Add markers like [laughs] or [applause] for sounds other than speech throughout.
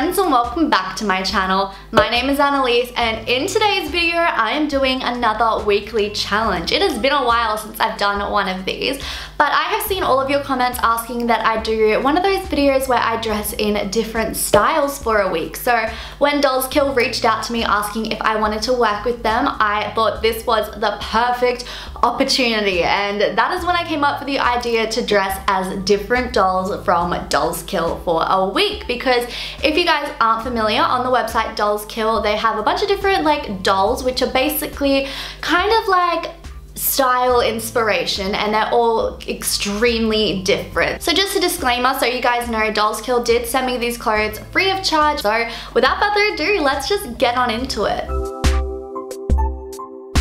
friends and welcome back to my channel. My name is Annalise and in today's video I am doing another weekly challenge. It has been a while since I've done one of these but I have seen all of your comments asking that I do one of those videos where I dress in different styles for a week. So when Dolls Kill reached out to me asking if I wanted to work with them I thought this was the perfect opportunity and that is when I came up with the idea to dress as different dolls from Dolls Kill for a week because if you guys aren't familiar on the website Dolls Kill they have a bunch of different like dolls which are basically kind of like style inspiration and they're all extremely different. So just a disclaimer so you guys know Dolls Kill did send me these clothes free of charge so without further ado let's just get on into it.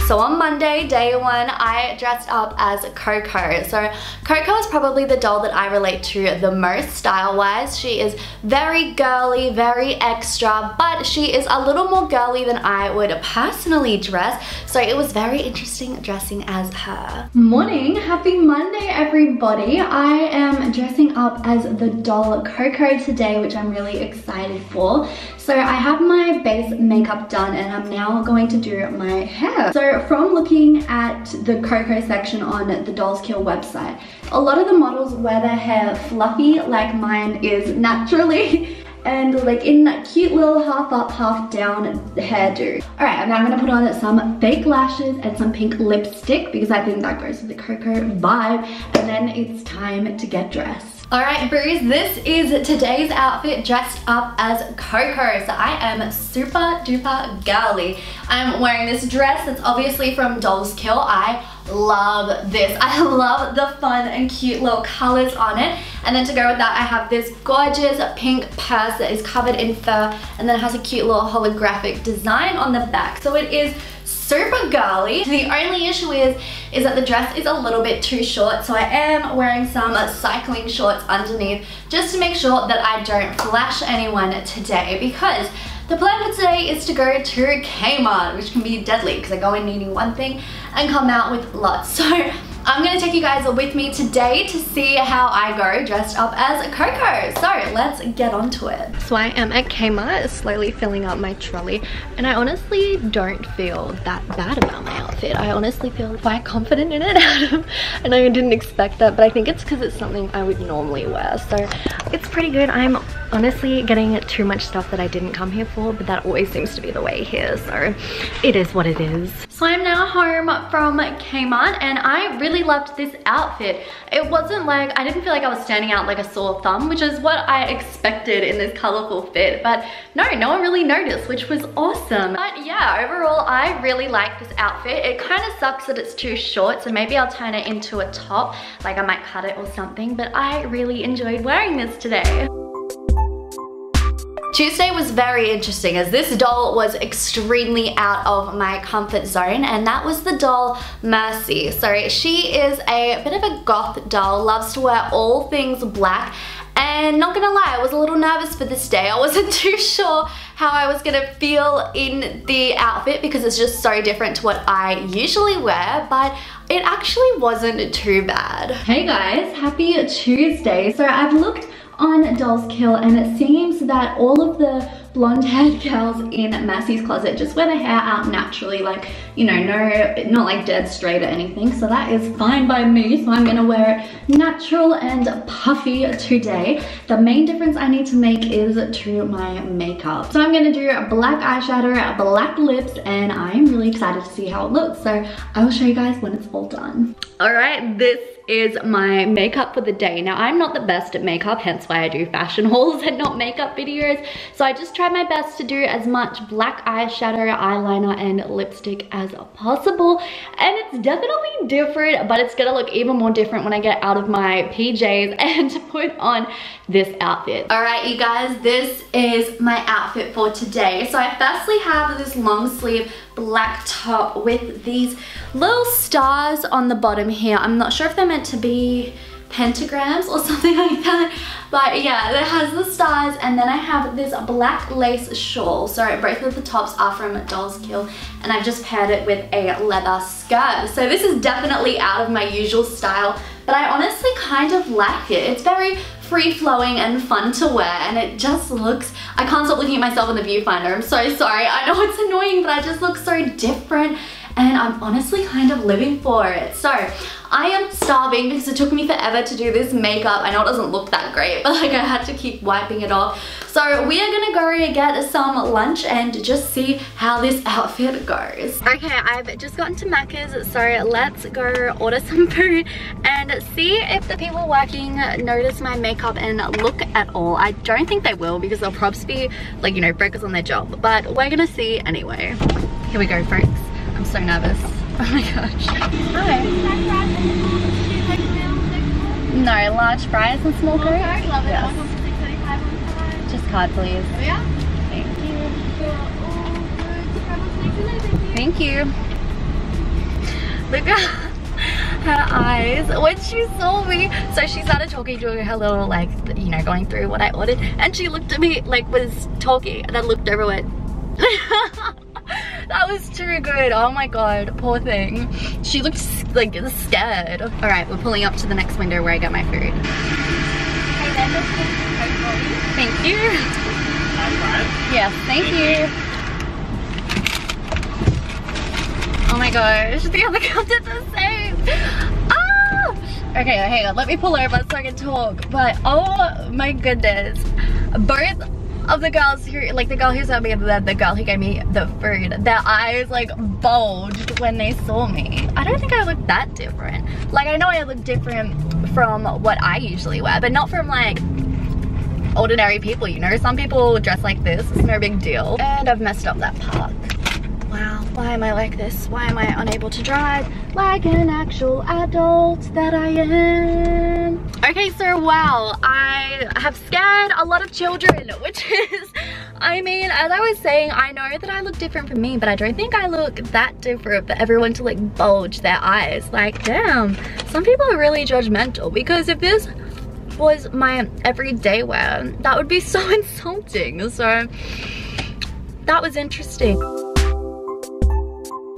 So on Monday, day one, I dressed up as Coco. So Coco is probably the doll that I relate to the most style-wise. She is very girly, very extra, but she is a little more girly than I would personally dress. So it was very interesting dressing as her. Morning, happy Monday everybody. I am dressing up as the doll Coco today, which I'm really excited for. So I have my base makeup done and I'm now going to do my hair. So from looking at the Coco section on the Dolls Kill website, a lot of the models wear their hair fluffy like mine is naturally [laughs] and like in that cute little half up, half down hairdo. All right, now I'm gonna put on some fake lashes and some pink lipstick because I think that goes with the Coco vibe. And then it's time to get dressed. Alright Breeze, this is today's outfit dressed up as Coco. So I am super duper girly. I'm wearing this dress that's obviously from Dolls Kill. I love this. [laughs] I love the fun and cute little colors on it. And then to go with that, I have this gorgeous pink purse that is covered in fur and then has a cute little holographic design on the back. So it is super girly. The only issue is, is that the dress is a little bit too short, so I am wearing some cycling shorts underneath just to make sure that I don't flash anyone today because the plan for today is to go to Kmart, which can be deadly because I go in needing one thing and come out with lots. [laughs] So I'm gonna take you guys with me today to see how I go dressed up as Coco. So let's get onto it. So I am at Kmart slowly filling up my trolley and I honestly don't feel that bad about my outfit. I honestly feel quite confident in it. [laughs] and I didn't expect that but I think it's because it's something I would normally wear. So it's pretty good. I'm honestly getting too much stuff that I didn't come here for but that always seems to be the way here so it is what it is. So I'm now home from Kmart and I really loved this outfit. It wasn't like, I didn't feel like I was standing out like a sore thumb, which is what I expected in this colorful fit. But no, no one really noticed, which was awesome. But yeah, overall, I really like this outfit. It kind of sucks that it's too short, so maybe I'll turn it into a top, like I might cut it or something, but I really enjoyed wearing this today. Tuesday was very interesting as this doll was extremely out of my comfort zone and that was the doll Mercy. So she is a bit of a goth doll, loves to wear all things black and not gonna lie, I was a little nervous for this day. I wasn't [laughs] too sure how I was gonna feel in the outfit because it's just so different to what I usually wear, but it actually wasn't too bad. Hey guys, happy Tuesday. So I've looked on Dolls Kill and it seems that all of the blonde haired [laughs] girls in Mercy's closet just wear their hair out naturally like you know no not like dead straight or anything so that is fine by me so I'm gonna wear it natural and puffy today. The main difference I need to make is to my makeup. So I'm gonna do a black eyeshadow black lips and I'm really excited to see how it looks so I will show you guys when it's all done. All right this is my makeup for the day. Now I'm not the best at makeup, hence why I do fashion [laughs] hauls and not makeup videos. So I just try my best to do as much black eyeshadow, eyeliner, and lipstick as possible. And it's definitely different, but it's gonna look even more different when I get out of my PJs [laughs] and put on this outfit. All right, you guys, this is my outfit for today. So I firstly have this long sleeve black top with these little stars on the bottom here. I'm not sure if they're meant to be pentagrams or [laughs] something like that. But yeah, it has the stars and then I have this black lace shawl. So both of the tops are from Dolls Kill and I've just paired it with a leather skirt. So this is definitely out of my usual style, but I honestly kind of like it. It's very free-flowing and fun to wear and it just looks, I can't stop looking at myself in the viewfinder. I'm so sorry. I know it's annoying, but I just look so different and I'm honestly kind of living for it. So I am starving because it took me forever to do this makeup. I know it doesn't look that great, [laughs] but like I had to keep wiping it off. So we are gonna go get some lunch and just see how this [laughs] outfit goes. Okay, I've just gotten to Macca's, so let's go order some [laughs] food and see if the people working notice my makeup and look at all. I don't think they will because they'll probably be like, you know, focus on their job, but we're gonna see anyway. Here we go, folks. I'm so nervous. [laughs] Oh my gosh. Hi. No, large fries and small coke? Card, please. Yeah. Thank you. Thank you. Look at her eyes when she saw me. So she started talking to her little like, you know, going through what I ordered. And she looked at me like was talking and then looked over and [laughs] that was too good. Oh my god, poor thing. She looked like scared. All right, we're pulling up to the next window where I get my food. Thank you. Yes, thank you. Oh my gosh, the other girl did the same. Ah! Okay, hang on, let me pull over so I can talk. But oh my goodness, both of the girls who, like the girl who served me the, the girl who gave me the food, their eyes like bulged when they saw me. I don't think I look that different. Like I know I look different from what I usually wear, but not from like ordinary people, you know? Some people dress like this, it's no big deal. And I've messed up that park. Wow, why am I like this? Why am I unable to drive like an actual adult that I am? Okay, so wow, I have scared a lot of children, which [laughs] is, I mean, as I was saying, I know that I look different from me, but I don't think I look that different for everyone to like bulge their eyes. Like, damn, some people are really judgmental because if this was my everyday wear, that would be so [laughs] insulting. So that was interesting.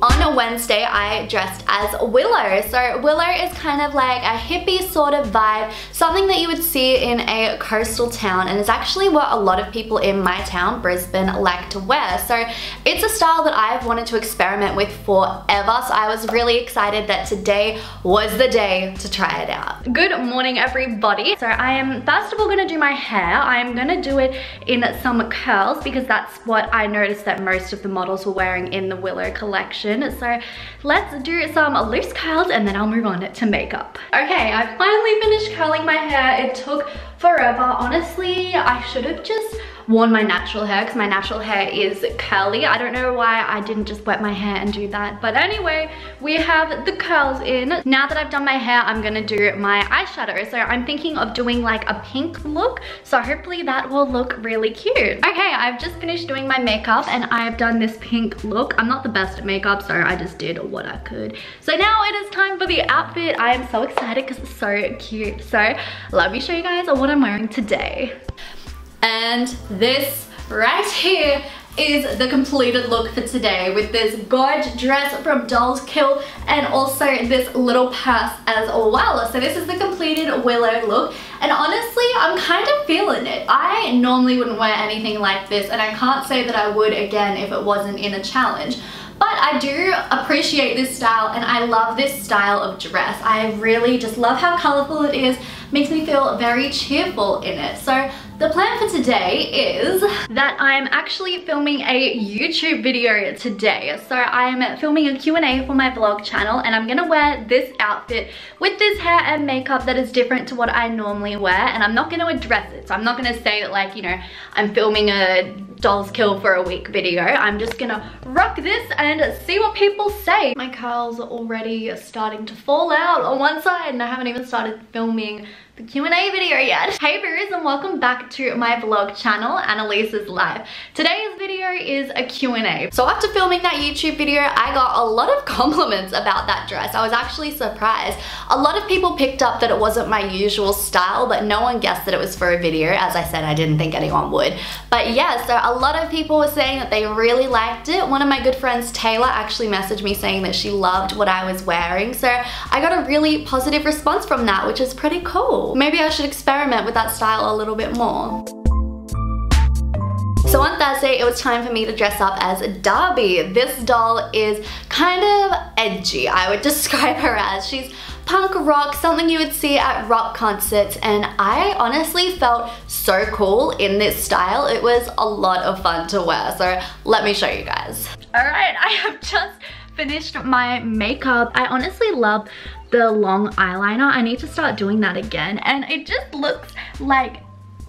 On a Wednesday, I dressed as Willow. So Willow is kind of like a hippie sort of vibe, something that you would see in a coastal town and it's actually what a lot of people in my town, Brisbane, like to wear. So it's a style that I've wanted to experiment with forever. So I was really excited that today was the day to try it out. Good morning, everybody. So I am first of all gonna do my hair. I'm gonna do it in some curls because that's what I noticed that most of the models were wearing in the Willow collection so let's do some loose curls and then I'll move on to makeup. Okay, I finally finished curling my hair. It took forever. Honestly, I should have just worn my natural hair because my natural hair is curly. I don't know why I didn't just wet my hair and do that. But anyway, we have the curls in. Now that I've done my hair, I'm gonna do my eyeshadow. So I'm thinking of doing like a pink look. So hopefully that will look really cute. Okay, I've just finished doing my makeup and I've done this pink look. I'm not the best at makeup, so I just did what I could. So now it is time for the outfit. I am so excited because it's so cute. So let me show you guys what I'm wearing today. And this right here is the completed look for today with this gorge dress from Dolls Kill and also this little purse as well. So this is the completed Willow look and honestly I'm kind of feeling it. I normally wouldn't wear anything like this and I can't say that I would again if it wasn't in a challenge. But I do appreciate this style and I love this style of dress. I really just love how colorful it is, makes me feel very cheerful in it. So the plan for today is that I'm actually filming a YouTube video today. So I'm filming a Q&A for my vlog channel and I'm gonna wear this outfit with this hair and makeup that is different to what I normally wear and I'm not gonna address it. So I'm not gonna say that like, you know, I'm filming a dolls kill for a week video. I'm just gonna rock this and see what people say. My curls are already starting to fall out on one side and I haven't even started filming the Q&A video yet. Hey viewers and welcome back to my vlog channel, Annalise's Life. Today's video is a Q&A. So after filming that YouTube video, I got a lot of [laughs] compliments about that dress. I was actually surprised. A lot of people picked up that it wasn't my usual style, but no one guessed that it was for a video. As I said, I didn't think anyone would. But yeah, so a lot of people were saying that they really liked it. One of my good friends, Taylor, actually messaged me saying that she loved what I was wearing. So I got a really positive response from that, which is pretty cool. Cool. Maybe I should experiment with that style a little bit more. So on Thursday, it was time for me to dress up as Darby. This doll is kind of edgy, I would [laughs] describe her as. She's punk rock, something you would see at rock concerts, and I honestly felt so cool in this style. It was a lot of fun to wear, so let me show you guys. All right, I have just finished my makeup. I honestly love the long eyeliner. I need to start doing that again, and it just looks like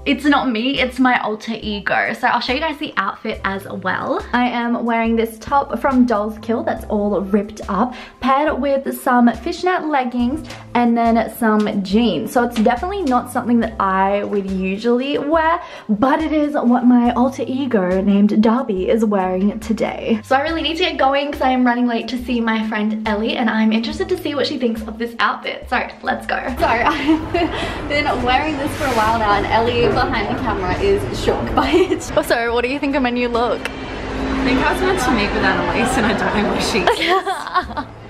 it's not me, it's my alter ego. So I'll show you guys the outfit as well. I am wearing this top from Dolls Kill that's all ripped up, paired with some fishnet leggings and then some jeans. So it's definitely not something that I would usually wear, but it is what my alter ego named Darby is wearing today. So I really need to get going because I am running late to see my friend Ellie and I'm interested to see what she thinks of this outfit. So let's go. [laughs] So I've been wearing this for a while now and Ellie behind the camera is shocked by it. [laughs] So what do you think of my new look? I think I was meant to meet with Annalise and I don't know where she [laughs] is.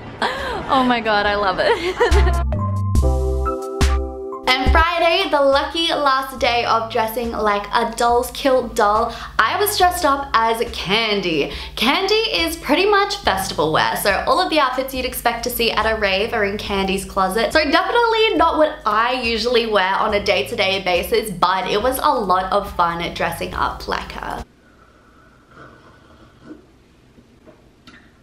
[laughs] oh my god, I love it. [laughs] And Friday, the lucky last day of dressing like a Dolls Kill doll, I was dressed up as Candy. Candy is pretty much festival wear, so all of the outfits you'd expect to see at a rave are in Candy's closet. So definitely not what I usually wear on a day-to-day -day basis, but it was a lot of fun dressing up like her.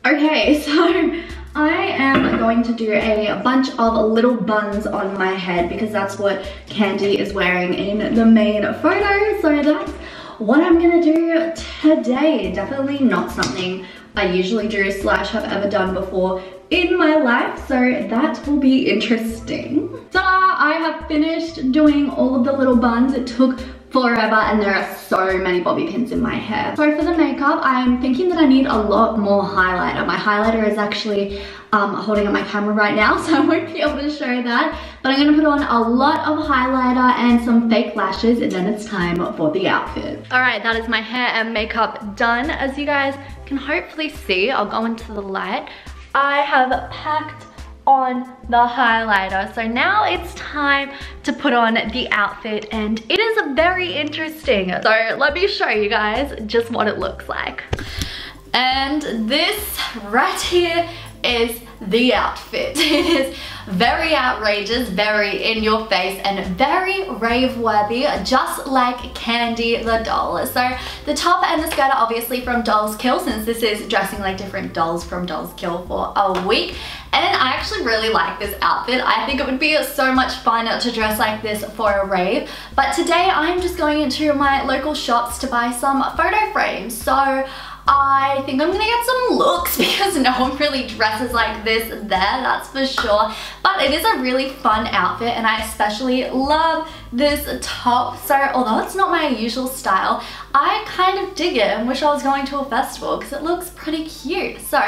Okay, [laughs] so I am going to do a bunch of little buns on my head because that's what Candy is wearing in the main photo. So that's what I'm gonna do today. Definitely not something I usually do slash have ever done before in my life. So that will be interesting. So I have finished doing all of the little buns. It took forever and there are so many bobby pins in my hair. So for the makeup, I'm thinking that I need a lot more highlighter. My highlighter is actually um, holding up my camera right now, [laughs] so I won't be able to show that. But I'm gonna put on a lot of highlighter and some fake lashes and then it's time for the outfit. All right, that is my hair and makeup done. As you guys can hopefully see, I'll go into the light. I have packed on the highlighter. So now it's time to put on the outfit and it is very interesting. So let me show you guys just what it looks like. And this right here is the outfit. [laughs] It is very outrageous, very in your face, and very rave-worthy, just like Candy the doll. So the top and the skirt are obviously from Dolls Kill, since this is dressing like different dolls from Dolls Kill for a week. And I actually really like this outfit. I think it would be so much fun to dress like this for a rave. But today I'm just going into my local shops to buy some photo frames. So I think I'm gonna get some looks [laughs] because no one really dresses like this there, that's for sure. But it is a really fun outfit and I especially love this top. So although it's not my usual style, I kind of dig it and wish I was going to a festival because it looks pretty cute. So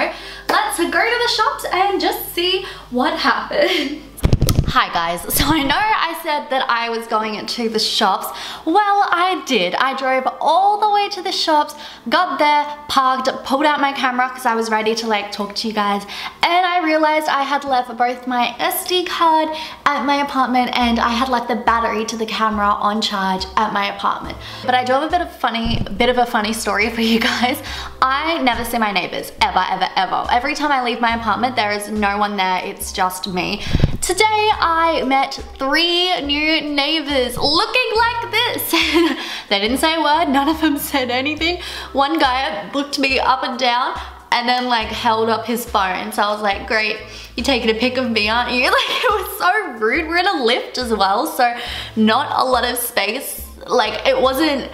let's go to the shops and just see what happens. [laughs] Hi guys, so I know I said that I was going to the shops. Well, I did. I drove all the way to the shops, got there, parked, pulled out my camera because I was ready to like talk to you guys and I realized I had left both my SD card at my apartment and I had left the battery to the camera on charge at my apartment. But I do have a bit of funny, bit of a funny story for you guys. I never see my neighbors, ever, ever, ever. Every time I leave my apartment, there is no one there, it's just me. Today I met three new neighbors looking like this. [laughs] they didn't say a word, none of them said anything. One guy looked me up and down and then like held up his phone. So I was like, great, you're taking a pic of me, aren't you? [laughs] Like it was so rude. We're in a lift as well, so not a lot of space. Like it wasn't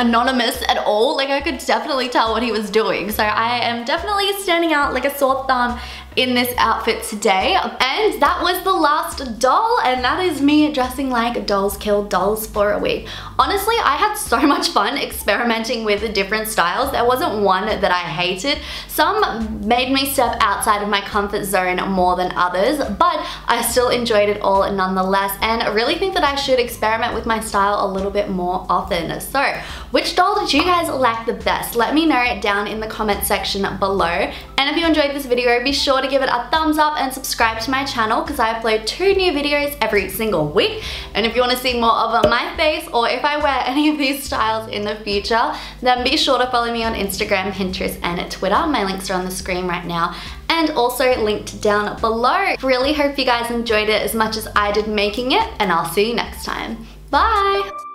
anonymous at all. Like I could definitely tell what he was doing. So I am definitely standing out like a sore thumb in this outfit today. And that was the last doll and that is me dressing like Dolls Kill Dolls for a week. Honestly, I had so [laughs] much fun experimenting with different styles. There wasn't one that I hated. Some made me step outside of my comfort zone more than others, but I still enjoyed it all nonetheless and I really think that I should experiment with my style a little bit more often. So, which doll did you guys like the best? Let me know it down in the comment section below. And if you enjoyed this video, be sure to give it a thumbs up and subscribe to my channel because I upload two new videos every single week. And if you want to see more of my face or if I wear any of these styles in the future, then be sure to follow me on Instagram, Pinterest, and Twitter. My links are on the screen right now and also linked down below. Really hope you guys enjoyed it as much as I did making it and I'll see you next time. Bye!